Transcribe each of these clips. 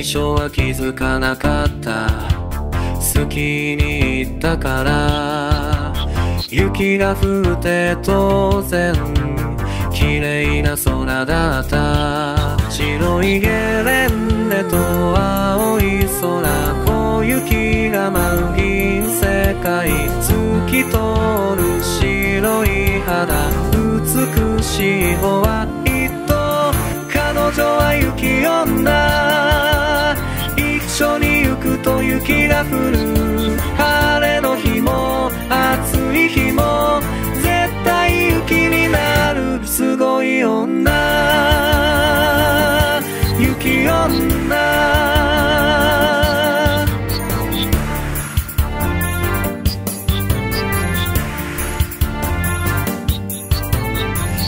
最初は気づかなかった。好きに言ったから。雪が降って当然。綺麗な空だった。白いゲレンデと青い空。小雪が舞う銀世界。透き通る白い肌。美しいホワイト彼女は雪女。緒に行くと雪が降る晴れの日も暑い日も絶対雪になるすごい女。雪女。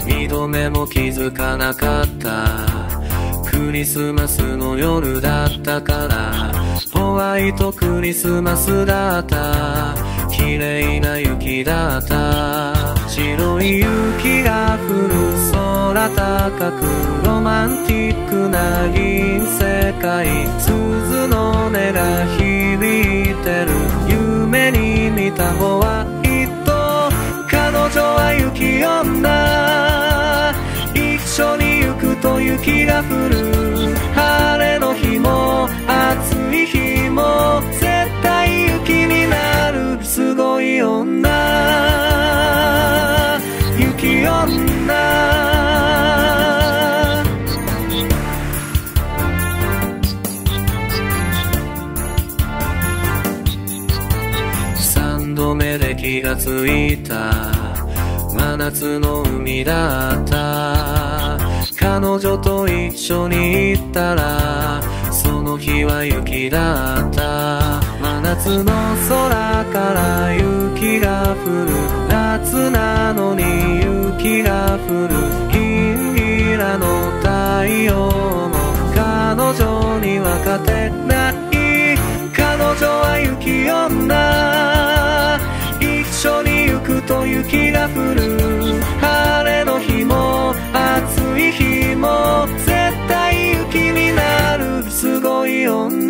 二度目も気づかなかった。クリスマスの夜だったから。ホワイトクリスマスだった。綺麗な雪だった。白い雪が降る空高くロマンティックな銀世界。鈴の音が響いてる。夢に見たホワイト。彼女は雪女。一緒に行くと雪が降る。雪女。三度目で気がついた。真夏の海だった。彼女と一緒に行ったらその日は雪だった。真夏の空から雪が降る夏なのに雪が降るギンギラの太陽も彼女には勝てない彼女は雪女一緒に行くと雪が降る晴れの日も暑い日も絶対雪になるすごい女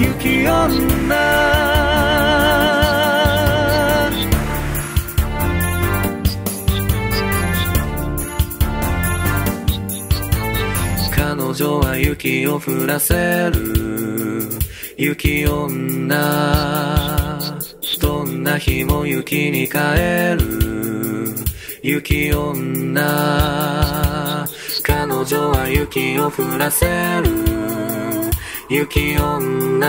雪女彼女は雪を降らせる。雪女。どんな日も雪に変える。雪女。彼女は雪を降らせる。雪女。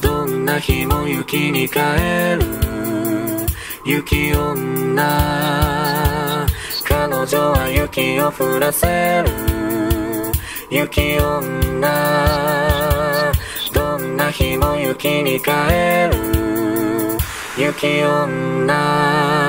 どんな日も雪に変える。雪女。彼女は雪を降らせる。雪女どんな日も雪に変える。雪女。